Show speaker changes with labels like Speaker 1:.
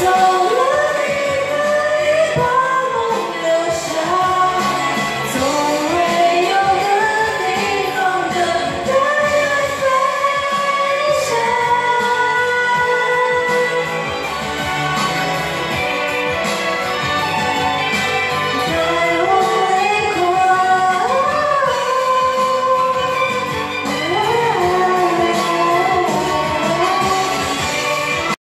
Speaker 1: 저